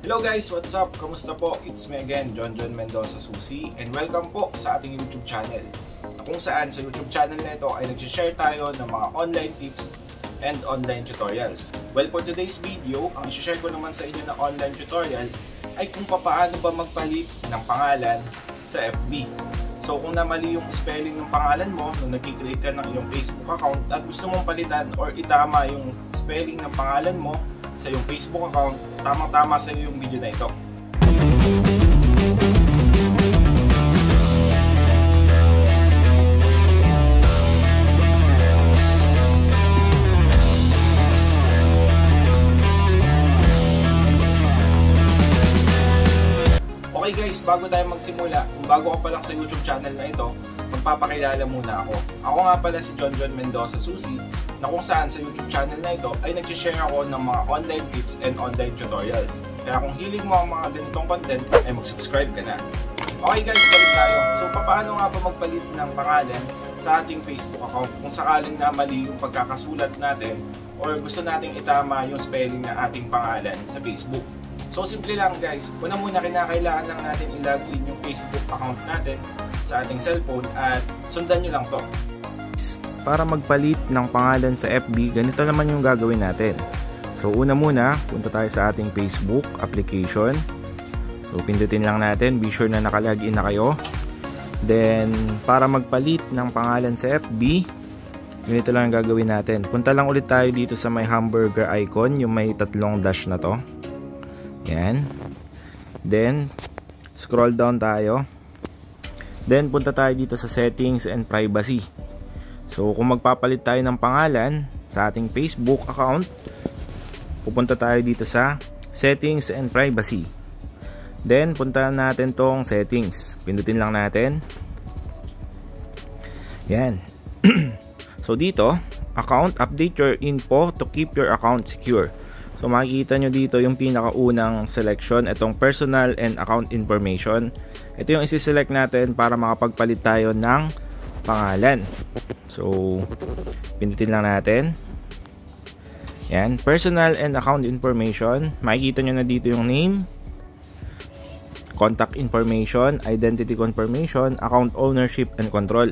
Hello guys, what's up? Kamusta po? It's me again, John John Mendoza Susi and welcome po sa ating YouTube channel na kung saan sa YouTube channel na ito ay nagsishare tayo ng mga online tips and online tutorials. Well, for today's video, ang isi-share ko naman sa inyo na online tutorial ay kung paano ba magpalit ng pangalan sa FB. So kung namali yung spelling ng pangalan mo nung nag-create ka ng iyong Facebook account at gusto mong palitan or itama yung spelling ng pangalan mo sa iyong Facebook account, tamang-tama sa iyo yung video na ito. Okay guys, bago tayo magsimula, kung bago ka pa lang sa YouTube channel na ito, magpapakilala muna ako. Ako nga pala si John John Mendoza Susi, na kung saan sa YouTube channel na ito ay nag-share ako ng mga online tips and online tutorials. Kaya kung hilig mo ang mga ganitong content, ay mag-subscribe ka na. Okay guys, balik tayo. So paano nga ba magpalit ng pangalan sa ating Facebook account kung sakaling na mali yung pagkakasulat natin or gusto nating itama yung spelling ng ating pangalan sa Facebook. So simple lang guys, una muna kinakailangan lang natin i-login yung Facebook account natin sa ating cellphone at sundan nyo lang to. Para magpalit ng pangalan sa FB, ganito naman yung gagawin natin. So una muna, punta tayo sa ating Facebook application. So pindutin lang natin, be sure na nakalagin na kayo. Then para magpalit ng pangalan sa FB, ganito lang ang gagawin natin. Punta lang ulit tayo dito sa may hamburger icon, yung may tatlong dash na to. Yan. Then, scroll down tayo. Then, punta tayo dito sa settings and privacy. So, kung magpapalit tayo ng pangalan sa ating Facebook account, pupunta tayo dito sa settings and privacy. Then, punta natin tong settings. Pindutin lang natin. Yan. so, dito, account, update your info to keep your account secure. So makikita nyo dito yung pinakaunang selection, itong personal and account information. Ito yung isi-select natin para makapagpalit tayo ng pangalan. So pindutin lang natin. Yan, personal and account information. Makikita nyo na dito yung name, contact information, identity confirmation, account ownership and control.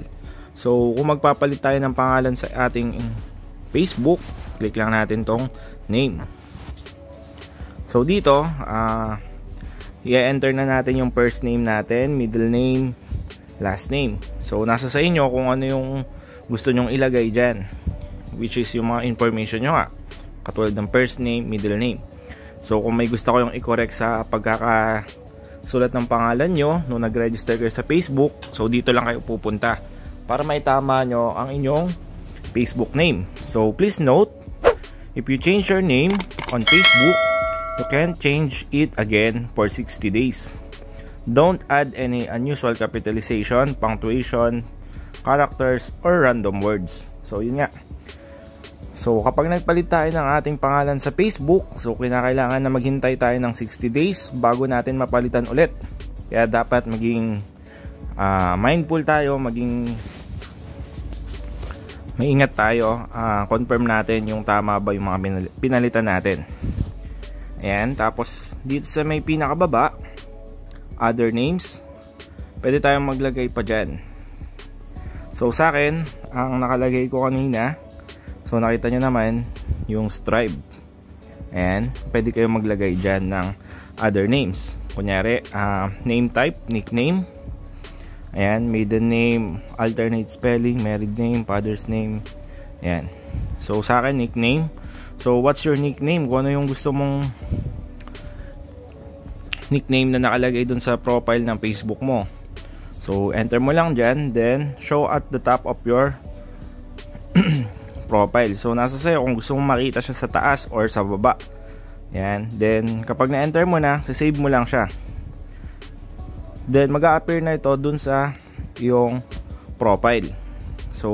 So kung magpapalit tayo ng pangalan sa ating Facebook, click lang natin tong name. So dito, uh, i-enter na natin yung first name natin, middle name, last name. So nasa sa inyo kung ano yung gusto nyong ilagay dyan. Which is yung mga information nyo nga. Katulad ng first name, middle name. So kung may gusto ko yung i-correct sa pagkakasulat ng pangalan nyo nung nag-register kayo sa Facebook, so dito lang kayo pupunta para maitama nyo ang inyong Facebook name. So please note, if you change your name on Facebook, You can change it again for 60 days. Don't add any unusual capitalization, punctuation, characters, or random words. So, yun nga. So, kapag nagpalit tayo ng ating pangalan sa Facebook, so kinakailangan na maghintay tayo ng 60 days bago natin mapalitan ulit. Kaya dapat maging uh, mindful tayo, maging maingat tayo, uh, confirm natin yung tama ba yung mga pinalitan natin. Ayan, tapos dito sa may pinakababa, other names, pwede tayong maglagay pa dyan. So sa akin, ang nakalagay ko kanina, so nakita nyo naman, yung stripe. Ayan, pwede kayong maglagay dyan ng other names. Kunyari, uh, name type, nickname. Ayan, maiden name, alternate spelling, married name, father's name. Ayan. So sa akin, nickname. So, what's your nickname? Kung ano yung gusto mong nickname na nakalagay dun sa profile ng Facebook mo. So, enter mo lang dyan. Then, show at the top of your profile. So, nasa sa'yo kung gusto mong makita siya sa taas or sa baba. Yan. Then, kapag na-enter mo na, save mo lang siya. Then, mag-a-appear na ito dun sa yung profile. So,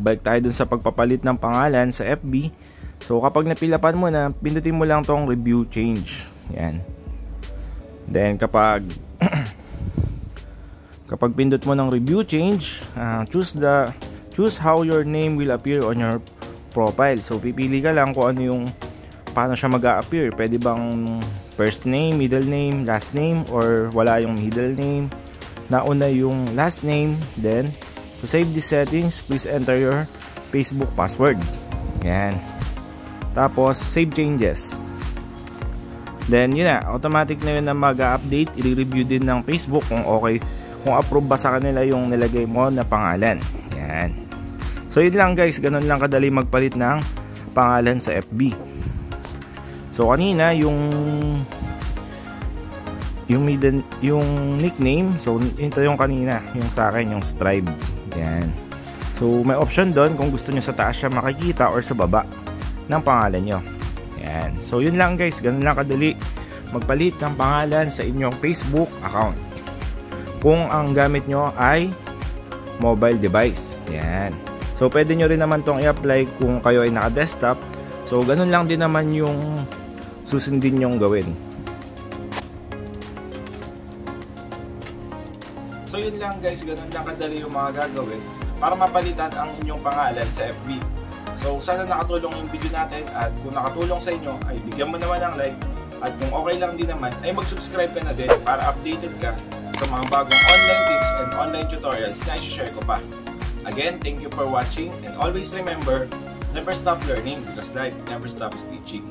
balik tayo dun sa pagpapalit ng pangalan sa FB. So kapag napilapan mo na, pindutin mo lang tong review change. Yan. Then kapag kapag pindot mo ng review change, uh, choose the choose how your name will appear on your profile. So pipili ka lang kung ano yung paano siya mag-appear. Pwede bang first name, middle name, last name, or wala yung middle name. Nauna yung last name. Then, to save these settings, please enter your Facebook password. Yan. Tapos, save changes. Then, yun na. Automatic na yun na mag-update. I-review din ng Facebook kung okay. Kung approve ba sa kanila yung nilagay mo na pangalan. Yan. So, yun lang guys. Ganun lang kadali magpalit ng pangalan sa FB. So, kanina, yung yung middle, yung nickname so ito yung kanina yung sa akin yung stripe yan so may option doon kung gusto nyo sa taas siya makikita or sa baba ng pangalan nyo yan so yun lang guys ganun lang kadali magpalit ng pangalan sa inyong Facebook account kung ang gamit nyo ay mobile device. Yan. So pwede nyo rin naman tong i-apply kung kayo ay naka desktop so ganun lang din naman yung susundin nyong gawin. So yun lang guys, ganun lang kadali yung mga gagawin para mapalitan ang inyong pangalan sa FB. So sana nakatulong yung video natin at kung nakatulong sa inyo ay bigyan mo naman ng like. At kung okay lang din naman ay mag-subscribe ka na din para updated ka sa mga bagong online tips and online tutorials na i-share ko pa. Again, thank you for watching and always remember, never stop learning because life never stops teaching.